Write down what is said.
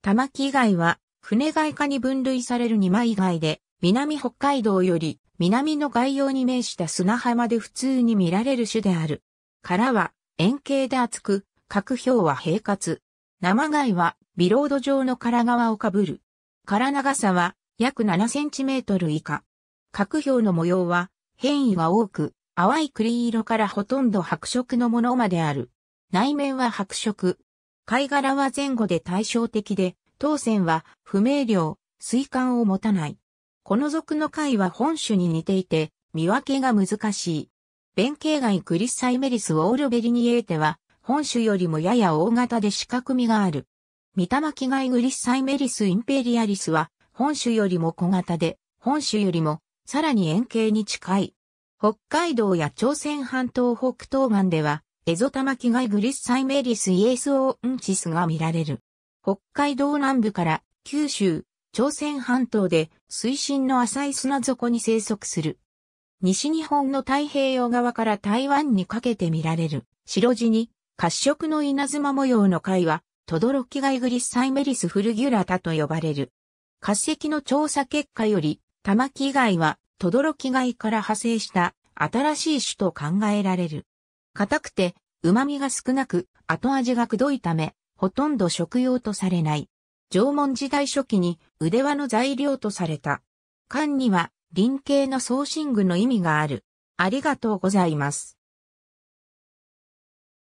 玉木貝は、船貝科に分類される二枚貝で、南北海道より南の外洋に面した砂浜で普通に見られる種である。殻は円形で厚く、角標は平滑。生貝はビロード状の殻側をかぶる。殻長さは約7センチメートル以下。角標の模様は変異が多く、淡い栗色からほとんど白色のものまである。内面は白色。貝殻は前後で対照的で、当線は不明瞭、水管を持たない。この属の貝は本種に似ていて、見分けが難しい。弁慶貝グリッサイメリスウォールベリニエーテは、本種よりもやや大型で四角みがある。三玉木貝グリッサイメリスインペリアリスは、本種よりも小型で、本種よりもさらに円形に近い。北海道や朝鮮半島北東岸では、エゾタマキガイグリッサイメリスイエスオーンチスが見られる。北海道南部から九州、朝鮮半島で水深の浅い砂底に生息する。西日本の太平洋側から台湾にかけて見られる白地に褐色の稲妻模様の貝は、トドロキガイグリッサイメリスフルギュラタと呼ばれる。化石の調査結果より、玉木貝は、トドロキ貝から派生した新しい種と考えられる。硬くて、旨味が少なく、後味がくどいため、ほとんど食用とされない。縄文時代初期に腕輪の材料とされた。缶には輪形の送信具の意味がある。ありがとうございます。